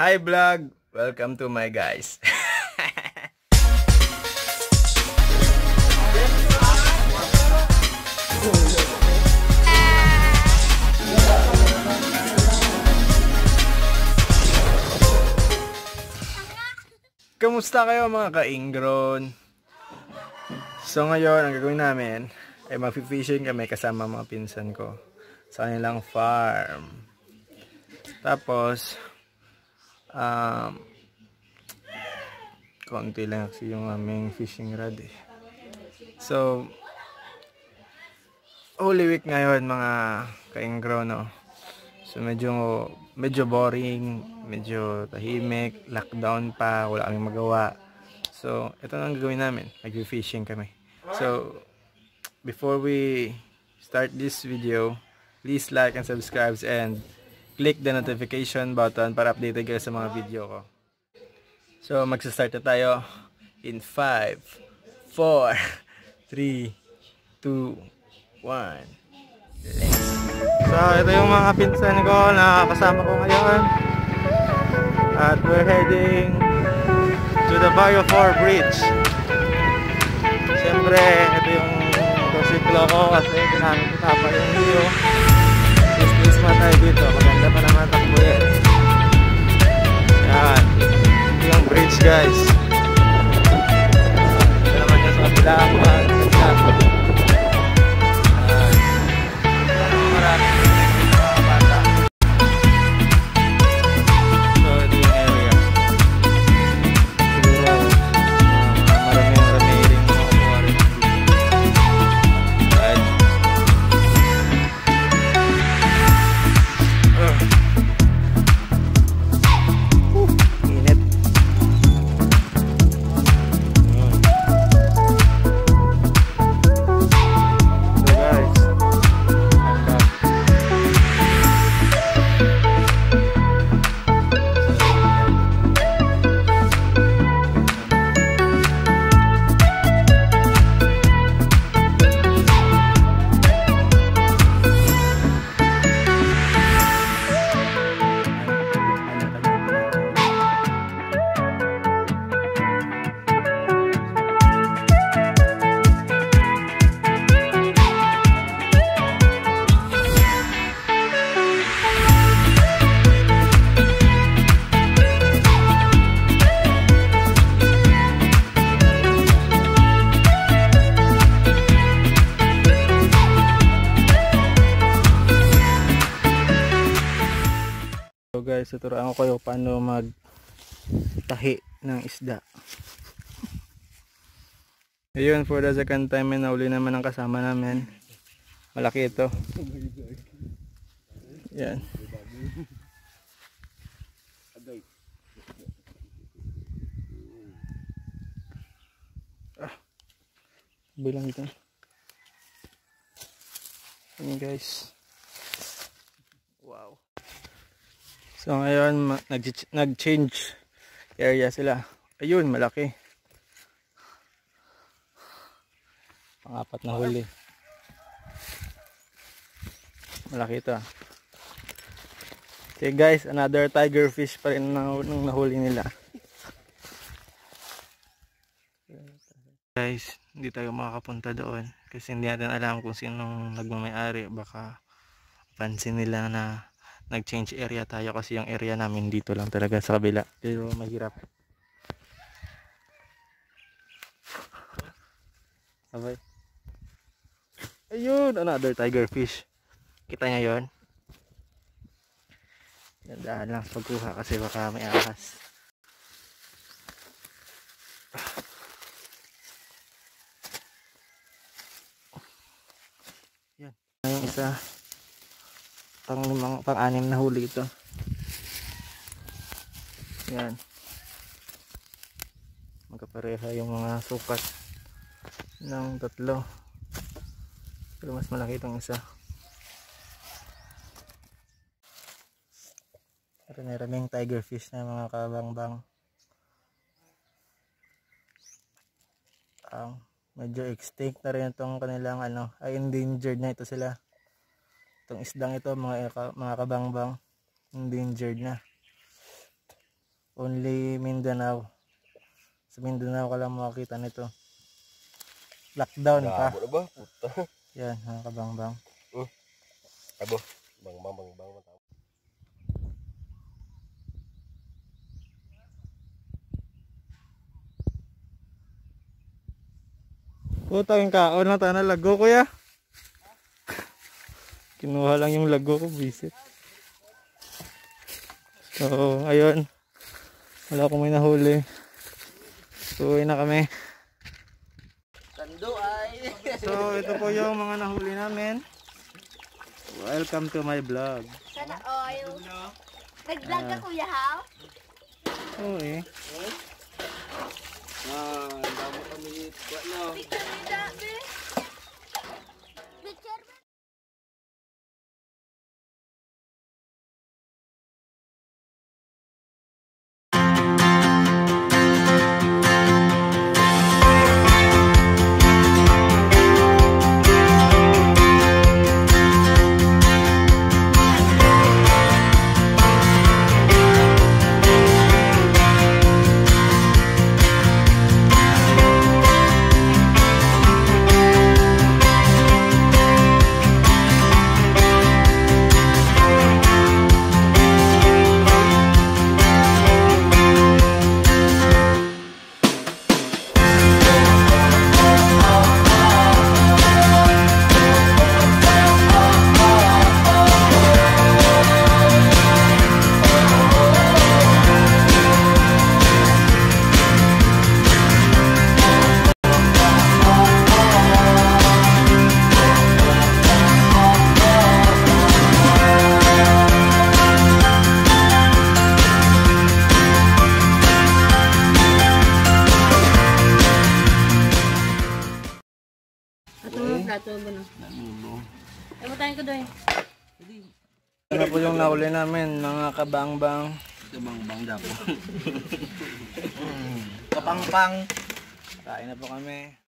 Hi vlog! Welcome to my guys. Kamusta kayo mga ka-ingron? So ngayon, ang gagawin namin ay mag-fishing kami kasama mga pinsan ko sa kanilang farm. Tapos, um, konti lang kasi yung aming fishing rod eh. So, Holy Week ngayon mga ka-ingro, no? So, medyo, medyo boring, medyo tahimik, lockdown pa, wala kaming magawa. So, ito na ang gagawin namin. Nag-fishing kami. So, before we start this video, please like and subscribe and click the notification button para updated kayo sa mga video ko. So, magsa-start na tayo in 5, 4, 3, 2, 1. Let's So, ito yung mga pinsan ko na kasama ko ngayon. At we're heading to the Barrio 4 Bridge. Siyempre, ito yung motosiklo ko kasi ginamit ko pa yung Rio. Sis pa tayo dito. Maganda guys. Naman sa guys tuturuan ko kayo paano mag tahi ng isda. Ayun for the second time na uli naman ang kasama namin. Malaki ito. Yan. Ah bilang ito. Yan guys So ngayon nag-change area sila. Ayun, malaki. Pangapat na huli. Malaki ito. Ah. Okay guys, another tiger fish pa rin nang nahuli nila. Guys, hindi tayo makakapunta doon kasi hindi natin alam kung sinong nagmamayari. Baka pansin nila na nag-change area tayo kasi yung area namin dito lang talaga sa kabila. Pero mahirap. Okay. Ayun, another tiger fish. Kita niya yon. Dandahan lang pagkuha kasi baka may ahas. Yan. Yung isa pang limang pang anim na huli ito. Yan. Magkapareha yung mga sukat ng tatlo. Pero mas malaki itong isa. Maraming tiger fish na mga kabangbang. Ang medyo extinct na rin itong kanilang ano ay endangered na ito sila itong isdang ito mga, mga kabangbang endangered na Only Mindanao. Sa Mindanao ka lang makakita nito. Lockdown pa. Gabo na ba? Puta. Yan, mga kabangbang. Abo. Bang bang bang bang. Puta yung kaon na tayo na lago kuya. Kinuha lang yung lago ko, visit. So, ayun. Wala akong may nahuli. So, na kami. Sando ay. So, ito po yung mga nahuli namin. Welcome to my vlog. Sana oil. Nag-vlog ka kuya ha? Oo eh. Ah, damo kami no. Picture ni Dabi. Ato mo no? Tayo ko doy? Ano po yung nahuli namin, mga kabangbang. Ito bang bang dapo. Kapangpang. Kain na po kami.